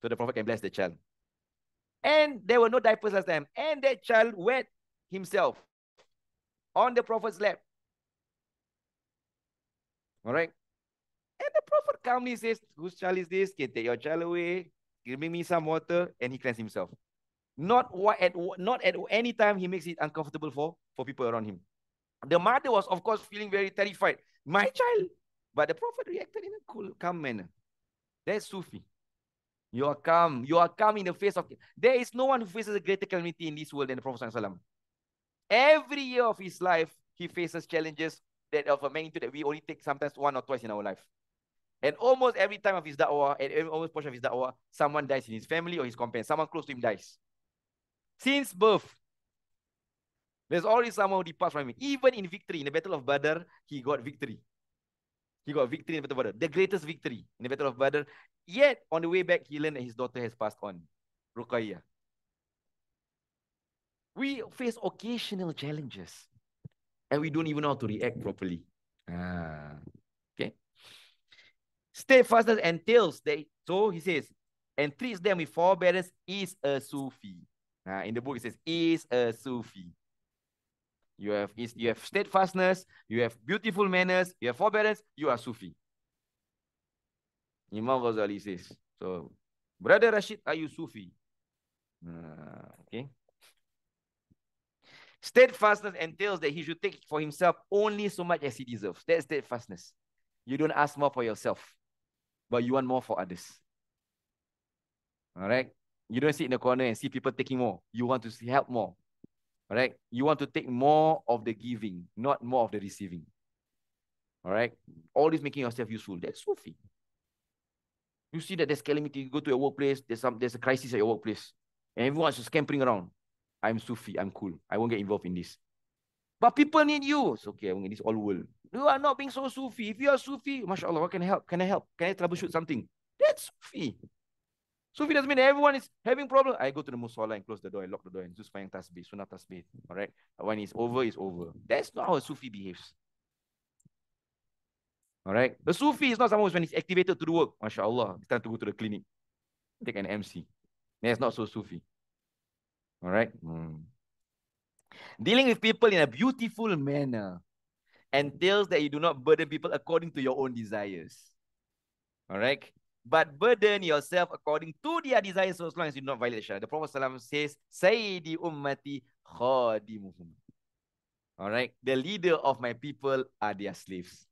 So the Prophet can bless the child. And there were no diapers last time. And that child wet himself on the prophet's lap. All right. And the prophet calmly says, Whose child is this? Can take your child away. Give me some water. And he cleans himself. Not at not at any time he makes it uncomfortable for, for people around him. The mother was, of course, feeling very terrified. My child. But the prophet reacted in a cool, calm manner. That's Sufi. You are calm. You are calm in the face of... There is no one who faces a greater calamity in this world than the Prophet. Every year of his life, he faces challenges that of a magnitude that we only take sometimes one or twice in our life. And almost every time of his da'wah, and almost portion of his da'wah, someone dies in his family or his companion. Someone close to him dies. Since birth, there's always someone who departs from him. Even in victory, in the Battle of Badr, he got victory. He got victory in the Battle of Badr. The greatest victory in the Battle of Badr. Yet, on the way back, he learned that his daughter has passed on. Ruqayyah. We face occasional challenges. And we don't even know how to react properly. Ah. Steadfastness entails that. So he says, and treats them with forbearance is a Sufi. Uh, in the book, it says, is a Sufi. You have is you have steadfastness, you have beautiful manners, you have forbearance, you are Sufi. Imam Ghazali says. So, Brother Rashid, are you Sufi? Uh, okay. Steadfastness entails that he should take for himself only so much as he deserves. That's steadfastness. You don't ask more for yourself, but you want more for others. All right. You don't sit in the corner and see people taking more. You want to see help more. All right. You want to take more of the giving, not more of the receiving. All right. Always making yourself useful. That's Sufi. You see that there's calamity. You go to your workplace. There's some. There's a crisis at your workplace. And everyone's just scampering around. I'm Sufi. I'm cool. I won't get involved in this. But people need you. It's okay. I this all world. You are not being so Sufi. If you are Sufi, mashallah, what can I help? Can I help? Can I troubleshoot something? That's Sufi. Sufi doesn't mean everyone is having problem. I go to the musalla and close the door and lock the door and just find tasbih, sunnah tasbih. All right. When it's over, it's over. That's not how a Sufi behaves. All right. The Sufi is not someone when he's activated to do work. MashaAllah. It's time to go to the clinic. Take an MC. That's not so Sufi. All right. Hmm. Dealing with people in a beautiful manner entails that you do not burden people according to your own desires. All right but burden yourself according to their desires so as long as you do not violate the Sharia. The Prophet says, Sayyidi ummati khadimuhum. All right. The leader of my people are their slaves.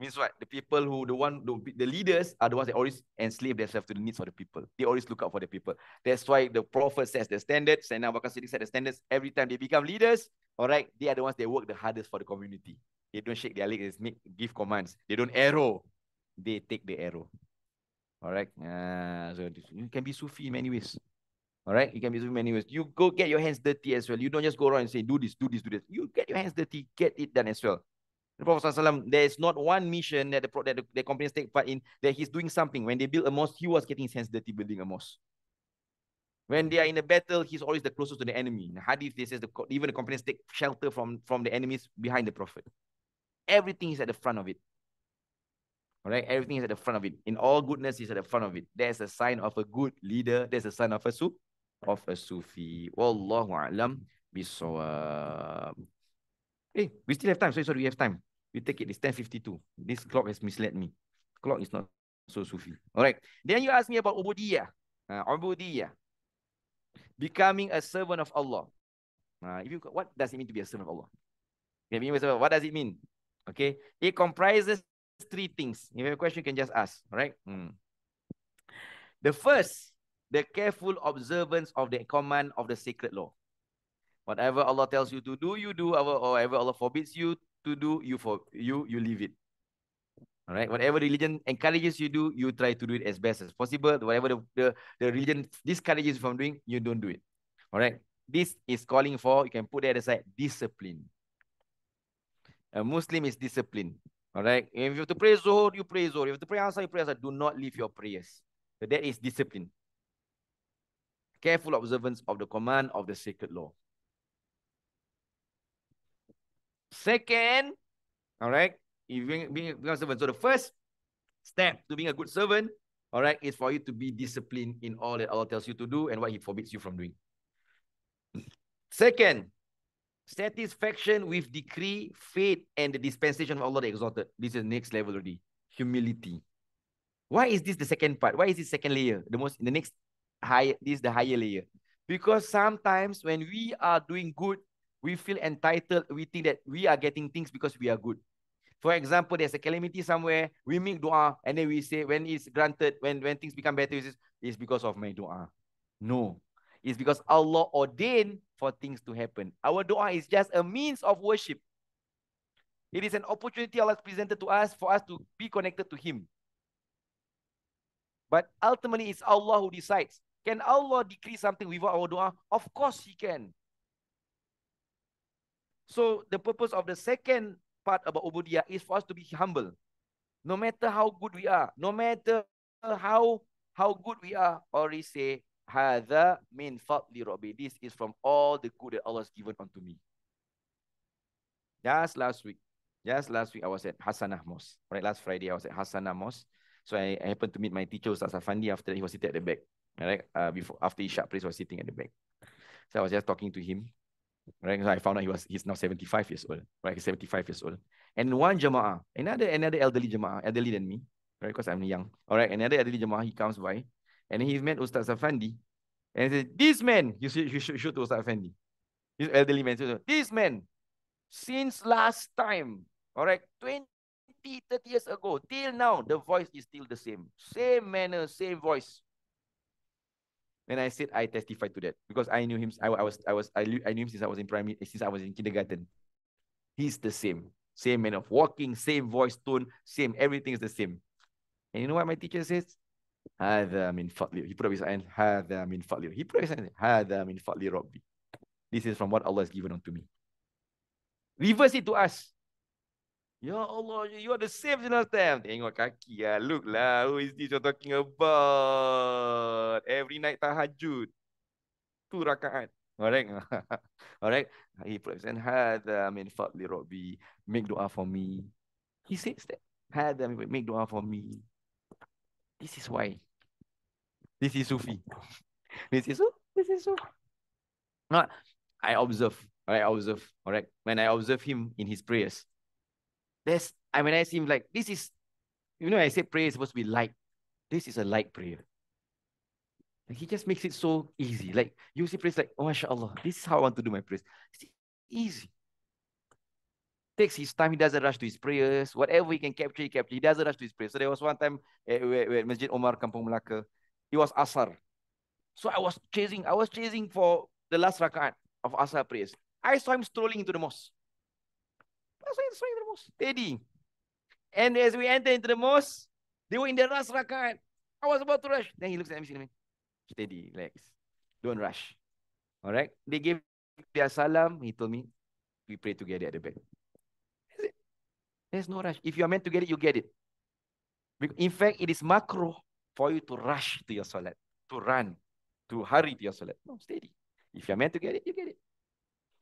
Means what? The people who, the one, the, the leaders are the ones that always enslave themselves to the needs of the people. They always look out for the people. That's why the Prophet sets the standards, and Abu Bakr Siddiq set the standards. Every time they become leaders, all right, they are the ones that work the hardest for the community. They don't shake their legs, make, give commands. They don't arrow. They take the arrow. All right. Uh, so you can be Sufi in many ways. All right. You can be Sufi in many ways. You go get your hands dirty as well. You don't just go around and say, do this, do this, do this. You get your hands dirty, get it done as well. The Prophet ﷺ, there is not one mission that the, that the, the companies take part in that he's doing something. When they build a mosque, he was getting his hands dirty building a mosque. When they are in a battle, he's always the closest to the enemy. In the hadith, they says the, even the companies take shelter from, from the enemies behind the Prophet. Everything is at the front of it. All right, everything is at the front of it. In all goodness is at the front of it. There's a sign of a good leader. There's a sign of a su of a Sufi. Wallahu a'lam bisawab. Hey, we still have time. Sorry, sorry, we have time. We take it. It's 10.52. This clock has misled me. Clock is not so Sufi. All right. Then you ask me about ubudiyah. Uh, ubudiyah. Becoming a servant of Allah. Uh, if you, what does it mean to be a servant of Allah? What does it mean? Okay. It comprises three things. If you have a question, you can just ask. right? Hmm. The first, the careful observance of the command of the sacred law. Whatever Allah tells you to do, you do. Whatever Allah forbids you to do, you for you you leave it. All right. Whatever religion encourages you do, you try to do it as best as possible. Whatever the, the, the religion discourages you from doing, you don't do it. All right. This is calling for, you can put that aside, discipline. A Muslim is disciplined. All right. If you have to pray Zuhur, you pray Zuhur. If you have to pray Asar, you pray Asar. Do not leave your prayers. So that is discipline. Careful observance of the command of the sacred law. Second, all right, if being, being a servant. So the first step to being a good servant, all right, is for you to be disciplined in all that Allah tells you to do and what He forbids you from doing. Second, Satisfaction with decree, faith, and the dispensation of Allah the exalted. This is next level already. Humility. Why is this the second part? Why is this second layer? The most the next higher this is the higher layer. Because sometimes when we are doing good, we feel entitled. We think that we are getting things because we are good. For example, there's a calamity somewhere. We make dua and then we say when it's granted, when when things become better, it's because of my dua. No, it's because Allah ordained for things to happen. Our dua is just a means of worship. It is an opportunity Allah has presented to us for us to be connected to Him. But ultimately, it's Allah who decides. Can Allah decree something without our dua? Of course, He can. So, the purpose of the second part about Ubudiyah is for us to be humble. No matter how good we are, no matter how, how good we are, or we say, Hadha min fadli Rabbi. This is from all the good that Allah has given unto me. Just last week, just last week I was at Hasanah Mosque. Right, last Friday I was at Hasanah Mosque. So I, I happened to meet my teacher, Ustaz Afandi, after he was sitting at the back. Right? Uh, before after Isha praise was sitting at the back. So I was just talking to him. Right? So I found out he was he's now 75 years old. Right? He's 75 years old. And one Jama'ah, another another elderly Jama'ah, elderly than me, right? Because I'm young. All right, another elderly Jama'ah, he comes by and he met Ustaz Afandi. And he said, This man, you should, you should shoot Ustaz Afandi. This elderly man said, This man, since last time, all right, 20, 30 years ago, till now, the voice is still the same. Same manner, same voice. And I said, I testify to that because I knew him. I, I was, I was, I, I knew him since I was in primary, since I was in kindergarten. He's the same, same manner of walking, same voice tone, same everything is the same. And you know what my teacher says? هذا من فضل he put up his hand هذا من فضل he put up his hand هذا من فضل ربي this is from what Allah has given unto me reverse it to us Ya Allah, you are the same since last time. Tengok kaki lah. Look lah, who is this you're talking about? Every night tahajud. Tu rakaat. Alright. [LAUGHS] Alright. He puts Hadha min fadli rabbi. Make dua for me. He says that. Hadha make dua for me. This is why this is Sufi. This is This is Sufi. Not, I observe. I observe. All right. When I observe him in his prayers, there's I mean I see him like this is, you know, I say prayer is supposed to be light. This is a light prayer. He just makes it so easy. Like you see praise like, oh mashallah, this is how I want to do my prayers. It's easy takes his time. He doesn't rush to his prayers. Whatever he can capture, he capture. He doesn't rush to his prayers. So there was one time eh, at, at Masjid Omar Kampung Melaka. It was Asar. So I was chasing. I was chasing for the last rakat of Asar prayers. I saw him strolling into the mosque. I saw him strolling into the mosque. Steady. And as we enter into the mosque, they were in the last rakaat. I was about to rush. Then he looks at me and Steady, relax. Don't rush. All right. They gave their salam. He told me, we pray together at the back. There's no rush. If you are meant to get it, you get it. In fact, it is makruh for you to rush to your salat, to run, to hurry to your salat. No, steady. If you're meant to get it, you get it.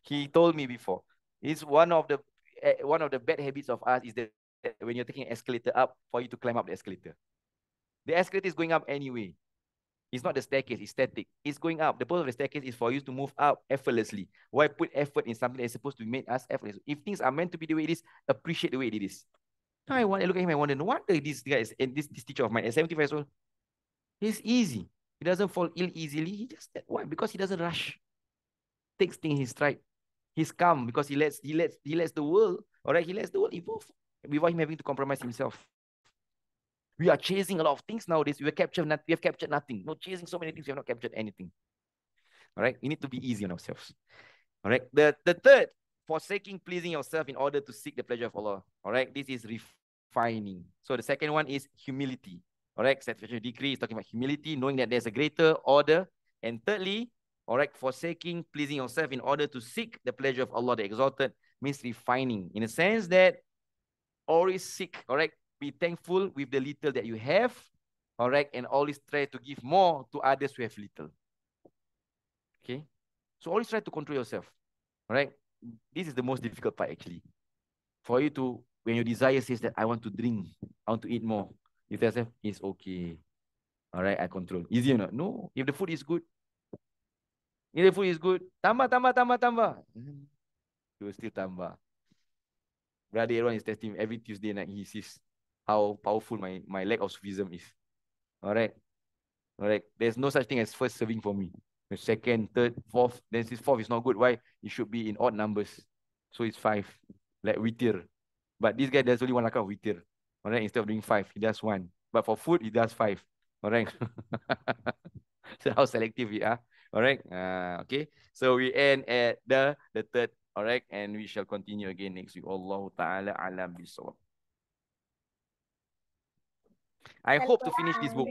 He told me before. It's one of the uh, one of the bad habits of us is that when you're taking escalator up, for you to climb up the escalator. The escalator is going up anyway. It's not the staircase, it's static. It's going up. The purpose of the staircase is for you to move up effortlessly. Why put effort in something that is supposed to make us effortless? If things are meant to be the way it is, appreciate the way it is. I want to look at him, I wonder, no wonder this guy is, and this, this teacher of mine at 75 years old, he's easy. He doesn't fall ill easily. He just, why? Because he doesn't rush. Takes things in stride. He's calm because he lets, he lets, he lets the world, all right, he lets the world evolve without him having to compromise himself. We are chasing a lot of things nowadays. We have captured not, we have captured nothing. No chasing so many things, we have not captured anything. All right. We need to be easy on ourselves. All right. The, the third, forsaking pleasing yourself in order to seek the pleasure of Allah. All right. This is refining. So the second one is humility. All right. Satisfaction decree is talking about humility, knowing that there's a greater order. And thirdly, all right, forsaking pleasing yourself in order to seek the pleasure of Allah, the exalted, means refining in a sense that always seek, all right, be thankful with the little that you have, all right, and always try to give more to others who have little. Okay, so always try to control yourself, all right. This is the most difficult part actually, for you to when your desire says that I want to drink, I want to eat more. If you say it's okay, all right, I control. Easy or not? No. If the food is good, if the food is good, tambah, tambah, tambah, tambah. You will still tambah. Brother everyone is testing every Tuesday night. He sees how powerful my, my lack of Sufism is. All right. All right. There's no such thing as first serving for me. The second, third, fourth. Then this fourth is not good. Why? It should be in odd numbers. So it's five. Like witir. But this guy does only one rakah of witir. All right. Instead of doing five, he does one. But for food, he does five. All right. [LAUGHS] so how selective we are. All right. Uh, okay. So we end at the the third. All right. And we shall continue again next week. Allah Ta'ala alam bisawab. I hope to finish this book.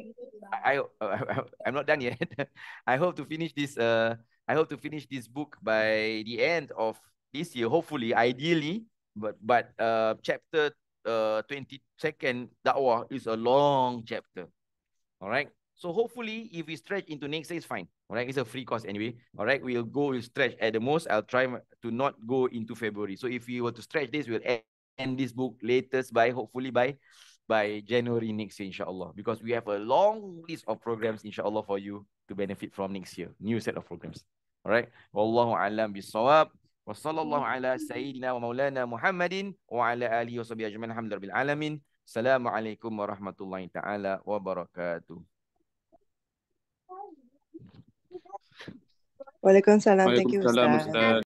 I, I [LAUGHS] I'm not done yet. [LAUGHS] I hope to finish this. Uh, I hope to finish this book by the end of this year. Hopefully, ideally, but but uh, chapter uh twenty second dakwah is a long chapter. All right. So hopefully, if we stretch into next year, it's fine. All right, it's a free course anyway. All right, we'll go we'll stretch at the most. I'll try to not go into February. So if we were to stretch this, we'll end this book latest by hopefully by by January next year, inshallah. Because we have a long list of programs, inshallah, for you to benefit from next year. New set of programs. All right. Wallahu alam bisawab. Wa sallallahu ala sayyidina wa maulana Muhammadin wa ala alihi wa sahbihi ajma'in. Alhamdulillah alamin. Assalamualaikum warahmatullahi taala wabarakatuh. Waalaikumsalam. Thank you, Ustaz.